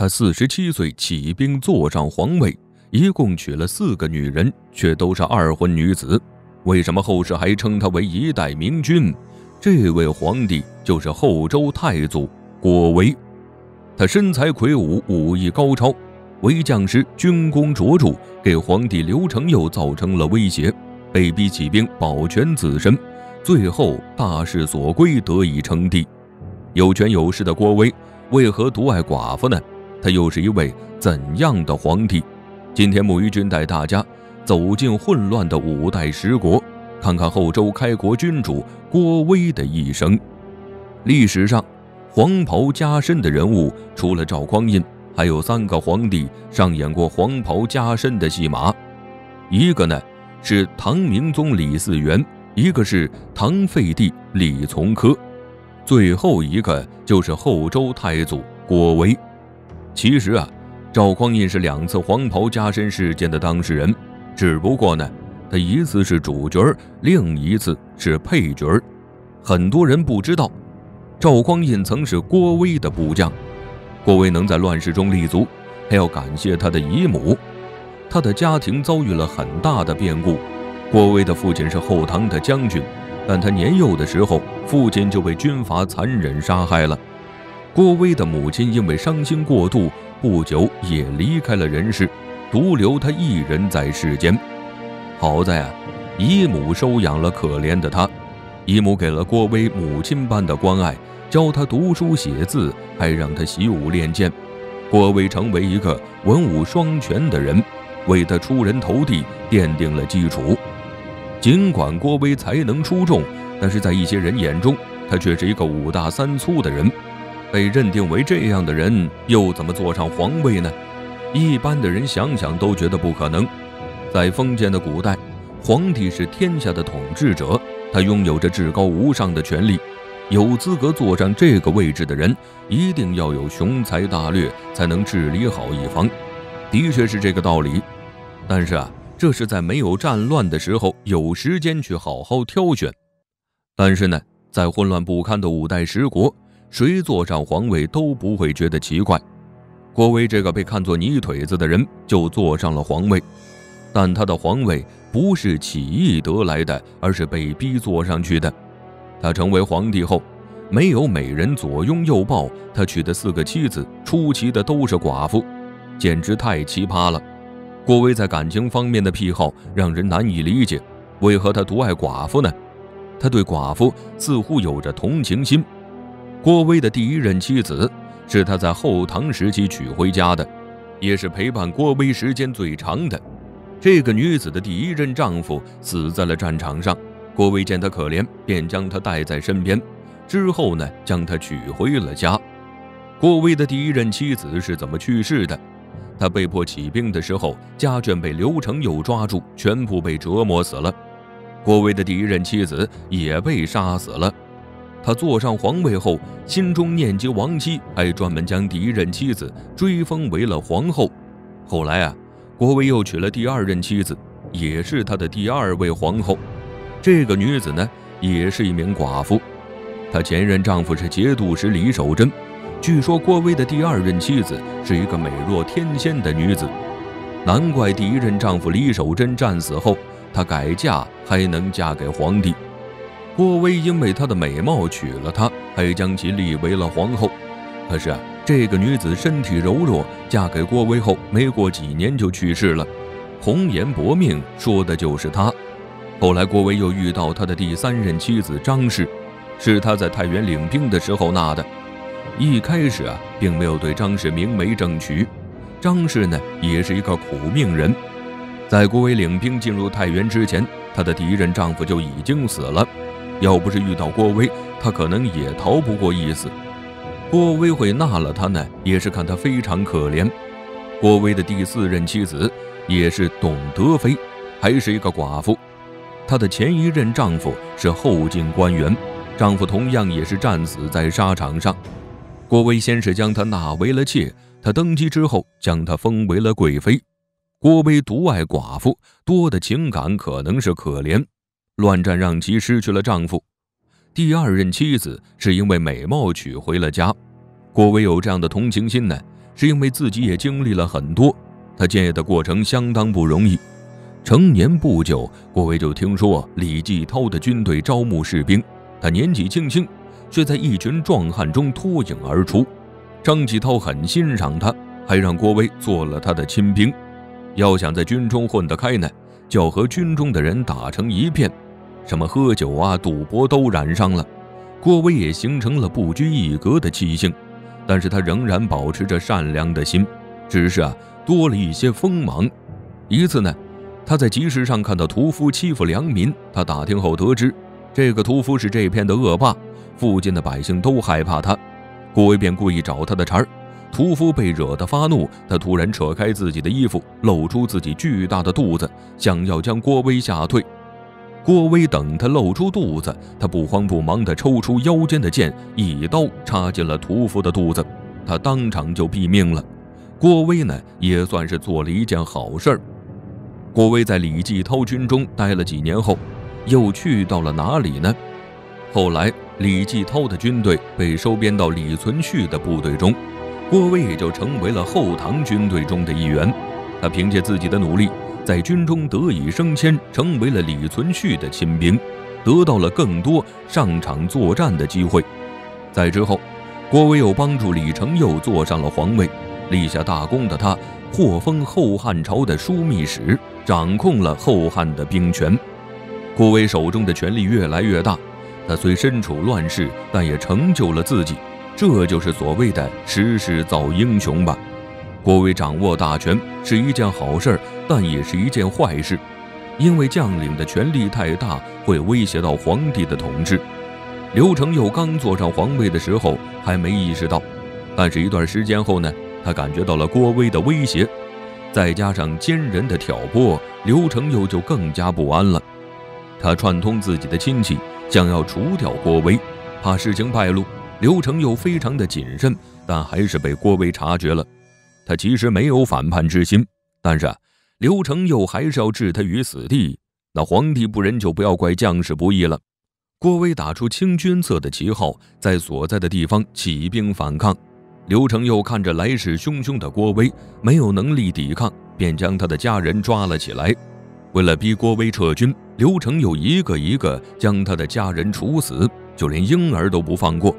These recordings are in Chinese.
他四十七岁起兵坐上皇位，一共娶了四个女人，却都是二婚女子。为什么后世还称他为一代明君？这位皇帝就是后周太祖郭威。他身材魁梧，武艺高超，为将时军功卓著，给皇帝刘承佑造成了威胁，被逼起兵保全自身，最后大势所归，得以称帝。有权有势的郭威为何独爱寡妇呢？他又是一位怎样的皇帝？今天木鱼君带大家走进混乱的五代十国，看看后周开国君主郭威的一生。历史上黄袍加身的人物，除了赵匡胤，还有三个皇帝上演过黄袍加身的戏码。一个呢是唐明宗李嗣源，一个是唐废帝李从珂，最后一个就是后周太祖郭威。其实啊，赵匡胤是两次黄袍加身事件的当事人，只不过呢，他一次是主角，另一次是配角。很多人不知道，赵匡胤曾是郭威的部将。郭威能在乱世中立足，还要感谢他的姨母。他的家庭遭遇了很大的变故。郭威的父亲是后唐的将军，但他年幼的时候，父亲就被军阀残忍杀害了。郭威的母亲因为伤心过度，不久也离开了人世，独留他一人在世间。好在啊，姨母收养了可怜的他，姨母给了郭威母亲般的关爱，教他读书写字，还让他习武练剑。郭威成为一个文武双全的人，为他出人头地奠定了基础。尽管郭威才能出众，但是在一些人眼中，他却是一个五大三粗的人。被认定为这样的人，又怎么坐上皇位呢？一般的人想想都觉得不可能。在封建的古代，皇帝是天下的统治者，他拥有着至高无上的权力。有资格坐上这个位置的人，一定要有雄才大略，才能治理好一方。的确是这个道理。但是啊，这是在没有战乱的时候，有时间去好好挑选。但是呢，在混乱不堪的五代十国。谁坐上皇位都不会觉得奇怪，郭威这个被看作泥腿子的人就坐上了皇位，但他的皇位不是起义得来的，而是被逼坐上去的。他成为皇帝后，没有美人左拥右抱，他娶的四个妻子出奇的都是寡妇，简直太奇葩了。郭威在感情方面的癖好让人难以理解，为何他独爱寡妇呢？他对寡妇似乎有着同情心。郭威的第一任妻子是他在后唐时期娶回家的，也是陪伴郭威时间最长的。这个女子的第一任丈夫死在了战场上，郭威见她可怜，便将她带在身边。之后呢，将她娶回了家。郭威的第一任妻子是怎么去世的？他被迫起兵的时候，家眷被刘承佑抓住，全部被折磨死了。郭威的第一任妻子也被杀死了。他坐上皇位后，心中念及亡妻，还专门将第一任妻子追封为了皇后。后来啊，郭威又娶了第二任妻子，也是他的第二位皇后。这个女子呢，也是一名寡妇。她前任丈夫是节度使李守贞。据说郭威的第二任妻子是一个美若天仙的女子，难怪第一任丈夫李守贞战死后，她改嫁还能嫁给皇帝。郭威因为她的美貌娶了她，还将其立为了皇后。可是啊，这个女子身体柔弱，嫁给郭威后没过几年就去世了。红颜薄命，说的就是她。后来郭威又遇到他的第三任妻子张氏，是他在太原领兵的时候纳的。一开始啊，并没有对张氏明媒正娶。张氏呢，也是一个苦命人。在郭威领兵进入太原之前，她的第一任丈夫就已经死了。要不是遇到郭威，他可能也逃不过一死。郭威会纳了他呢，也是看他非常可怜。郭威的第四任妻子也是董德妃，还是一个寡妇。她的前一任丈夫是后晋官员，丈夫同样也是战死在沙场上。郭威先是将她纳为了妾，她登基之后将她封为了贵妃。郭威独爱寡妇，多的情感可能是可怜。乱战让其失去了丈夫，第二任妻子是因为美貌娶回了家。郭威有这样的同情心呢，是因为自己也经历了很多，他建业的过程相当不容易。成年不久，郭威就听说李继涛的军队招募士兵，他年纪轻轻，却在一群壮汉中脱颖而出。张继涛很欣赏他，还让郭威做了他的亲兵。要想在军中混得开呢，就要和军中的人打成一片，什么喝酒啊、赌博都染上了。郭威也形成了不拘一格的气性，但是他仍然保持着善良的心，只是啊多了一些锋芒。一次呢，他在集市上看到屠夫欺负良民，他打听后得知，这个屠夫是这片的恶霸，附近的百姓都害怕他。郭威便故意找他的茬儿，屠夫被惹得发怒，他突然扯开自己的衣服，露出自己巨大的肚子，想要将郭威吓退。郭威等他露出肚子，他不慌不忙地抽出腰间的剑，一刀插进了屠夫的肚子，他当场就毙命了。郭威呢，也算是做了一件好事儿。郭威在李继涛军中待了几年后，又去到了哪里呢？后来李继涛的军队被收编到李存勖的部队中，郭威也就成为了后唐军队中的一员。他凭借自己的努力。在军中得以升迁，成为了李存勖的亲兵，得到了更多上场作战的机会。在之后，郭威又帮助李成佑坐上了皇位，立下大功的他获封后汉朝的枢密使，掌控了后汉的兵权。郭威手中的权力越来越大，他虽身处乱世，但也成就了自己，这就是所谓的时势造英雄吧。郭威掌握大权是一件好事儿，但也是一件坏事，因为将领的权力太大，会威胁到皇帝的统治。刘承佑刚坐上皇位的时候还没意识到，但是一段时间后呢，他感觉到了郭威的威胁，再加上奸人的挑拨，刘承佑就更加不安了。他串通自己的亲戚，想要除掉郭威，怕事情败露。刘承佑非常的谨慎，但还是被郭威察觉了。他其实没有反叛之心，但是啊刘承佑还是要置他于死地。那皇帝不仁，就不要怪将士不义了。郭威打出清君侧的旗号，在所在的地方起兵反抗。刘承佑看着来势汹汹的郭威，没有能力抵抗，便将他的家人抓了起来。为了逼郭威撤军，刘承佑一个一个将他的家人处死，就连婴儿都不放过。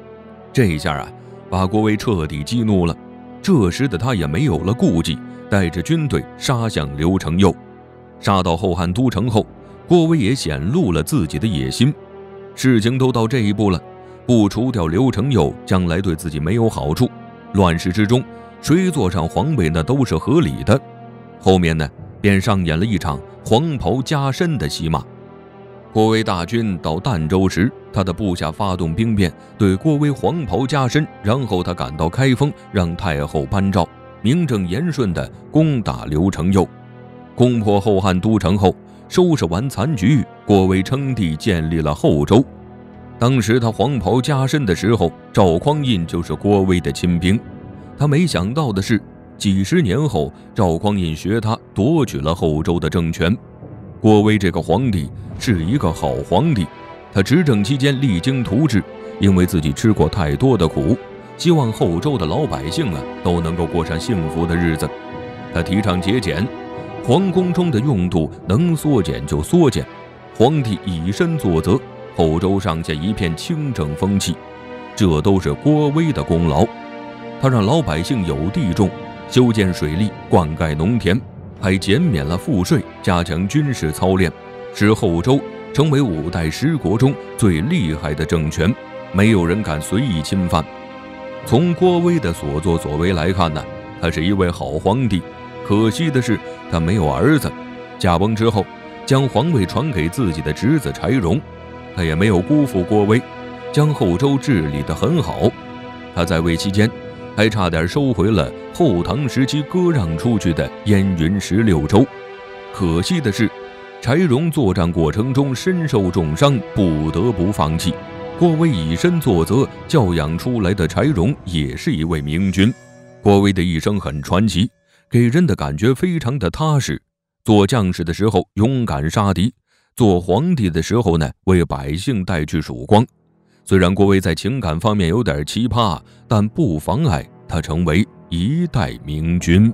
这一下啊，把郭威彻底激怒了。这时的他也没有了顾忌，带着军队杀向刘承佑。杀到后汉都城后，郭威也显露了自己的野心。事情都到这一步了，不除掉刘承佑，将来对自己没有好处。乱世之中，谁坐上皇位那都是合理的。后面呢，便上演了一场黄袍加身的戏码。郭威大军到儋州时，他的部下发动兵变，对郭威黄袍加身，然后他赶到开封，让太后颁诏，名正言顺地攻打刘承佑。攻破后汉都城后，收拾完残局，郭威称帝，建立了后周。当时他黄袍加身的时候，赵匡胤就是郭威的亲兵。他没想到的是，几十年后，赵匡胤学他夺取了后周的政权。郭威这个皇帝是一个好皇帝，他执政期间励精图治，因为自己吃过太多的苦，希望后周的老百姓啊都能够过上幸福的日子。他提倡节俭，皇宫中的用度能缩减就缩减，皇帝以身作则，后周上下一片清正风气，这都是郭威的功劳。他让老百姓有地种，修建水利，灌溉农田。还减免了赋税，加强军事操练，使后周成为五代十国中最厉害的政权，没有人敢随意侵犯。从郭威的所作所为来看呢，他是一位好皇帝。可惜的是，他没有儿子。驾崩之后，将皇位传给自己的侄子柴荣。他也没有辜负郭威，将后周治理得很好。他在位期间。还差点收回了后唐时期割让出去的燕云十六州，可惜的是，柴荣作战过程中身受重伤，不得不放弃。郭威以身作则，教养出来的柴荣也是一位明君。郭威的一生很传奇，给人的感觉非常的踏实。做将士的时候勇敢杀敌，做皇帝的时候呢，为百姓带去曙光。虽然郭威在情感方面有点奇葩，但不妨碍他成为一代明君。